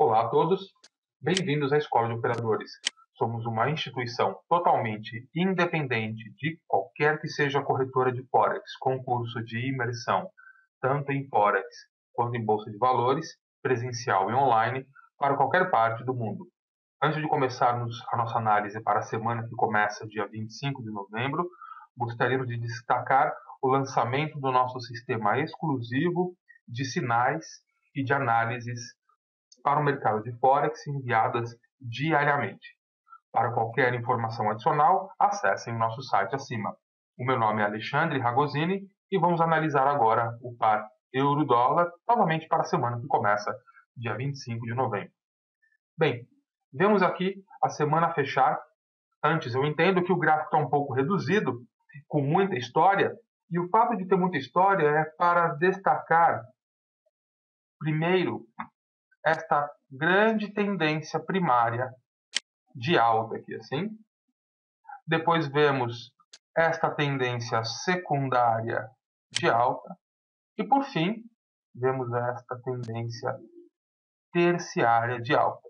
Olá a todos, bem-vindos à Escola de Operadores. Somos uma instituição totalmente independente de qualquer que seja a corretora de Forex, concurso de imersão, tanto em Forex quanto em Bolsa de Valores, presencial e online, para qualquer parte do mundo. Antes de começarmos a nossa análise para a semana que começa dia 25 de novembro, gostaríamos de destacar o lançamento do nosso sistema exclusivo de sinais e de análises para o mercado de Forex enviadas diariamente. Para qualquer informação adicional, acessem nosso site acima. O meu nome é Alexandre Ragosini e vamos analisar agora o par euro-dólar, novamente para a semana que começa dia 25 de novembro. Bem, vemos aqui a semana fechar. Antes, eu entendo que o gráfico está um pouco reduzido, com muita história, e o fato de ter muita história é para destacar, primeiro, esta grande tendência primária de alta aqui, assim. Depois vemos esta tendência secundária de alta. E por fim, vemos esta tendência terciária de alta.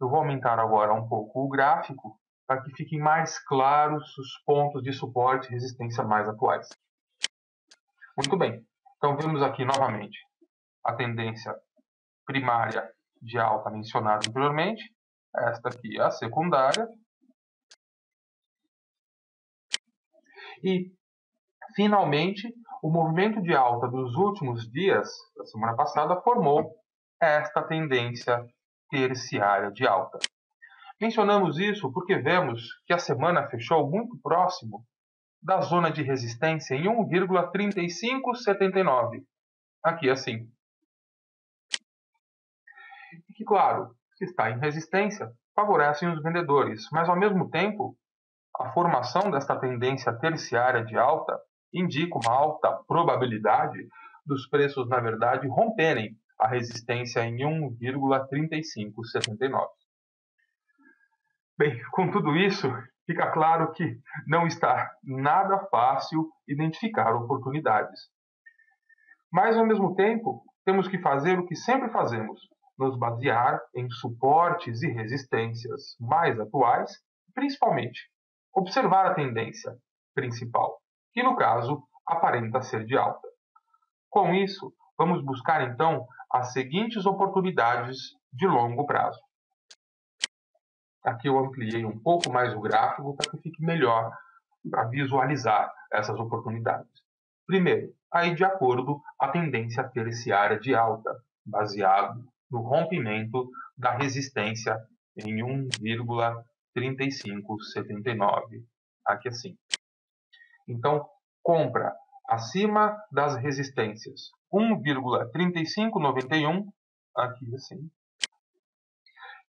Eu vou aumentar agora um pouco o gráfico para que fiquem mais claros os pontos de suporte e resistência mais atuais. Muito bem, então vemos aqui novamente a tendência primária de alta mencionada anteriormente, esta aqui é a secundária, e finalmente o movimento de alta dos últimos dias da semana passada formou esta tendência terciária de alta. Mencionamos isso porque vemos que a semana fechou muito próximo da zona de resistência em 1,3579. Aqui assim. Claro, se está em resistência, favorecem os vendedores, mas ao mesmo tempo, a formação desta tendência terciária de alta indica uma alta probabilidade dos preços, na verdade, romperem a resistência em 1,3579. Bem, com tudo isso, fica claro que não está nada fácil identificar oportunidades. Mas, ao mesmo tempo, temos que fazer o que sempre fazemos: nos basear em suportes e resistências mais atuais, principalmente observar a tendência principal, que no caso aparenta ser de alta. Com isso, vamos buscar então as seguintes oportunidades de longo prazo. Aqui eu ampliei um pouco mais o gráfico para que fique melhor para visualizar essas oportunidades. Primeiro, aí de acordo a tendência terciária de alta, baseado no rompimento da resistência em 1,3579. Aqui assim. Então, compra acima das resistências 1,3591, aqui assim,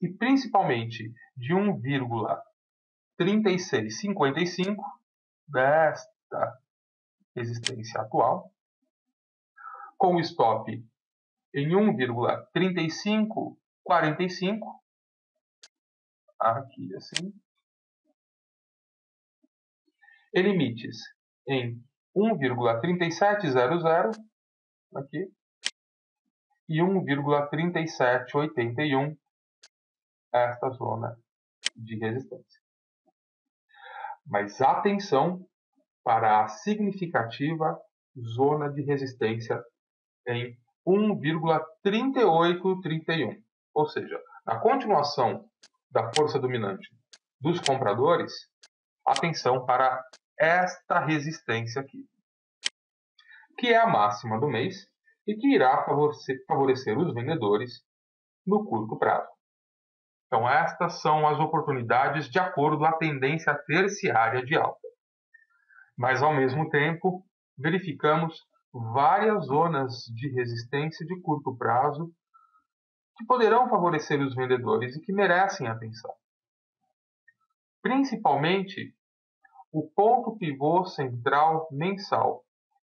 e principalmente de 1,3655 desta resistência atual, com o stop em 1,3545, aqui assim, e limites em 1,3700 aqui. E 1,3781 esta zona de resistência. Mas atenção para a significativa zona de resistência em 1,3831. Ou seja, na continuação da força dominante dos compradores, atenção para esta resistência aqui, que é a máxima do mês e que irá favorecer os vendedores no curto prazo. Então, estas são as oportunidades de acordo à tendência terciária de alta. Mas, ao mesmo tempo, verificamos várias zonas de resistência de curto prazo que poderão favorecer os vendedores e que merecem atenção. Principalmente o ponto pivô central mensal,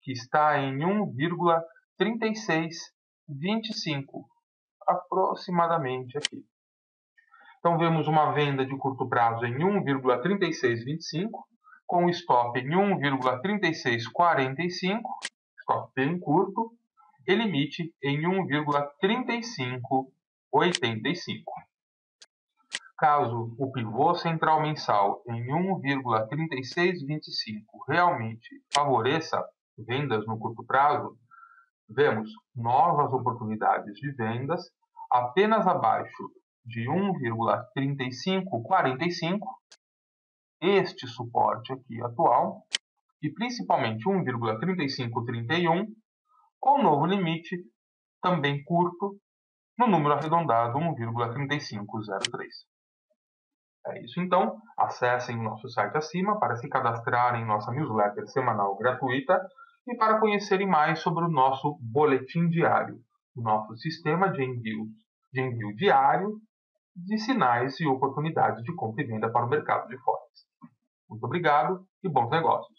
que está em 1,3625, aproximadamente aqui. Então vemos uma venda de curto prazo em 1,3625, com stop em 1,3645, stop bem curto, e limite em 1,35 85. Caso o pivô central mensal em 1,3625 realmente favoreça vendas no curto prazo, vemos novas oportunidades de vendas apenas abaixo de 1,3545, este suporte aqui atual, e principalmente 1,3531, com novo limite também curto no número arredondado 1,3503. É isso então. Acessem o nosso site acima para se cadastrarem em nossa newsletter semanal gratuita e para conhecerem mais sobre o nosso boletim diário, o nosso sistema de de envio diário de sinais e oportunidades de compra e venda para o mercado de forex. Muito obrigado e bons negócios.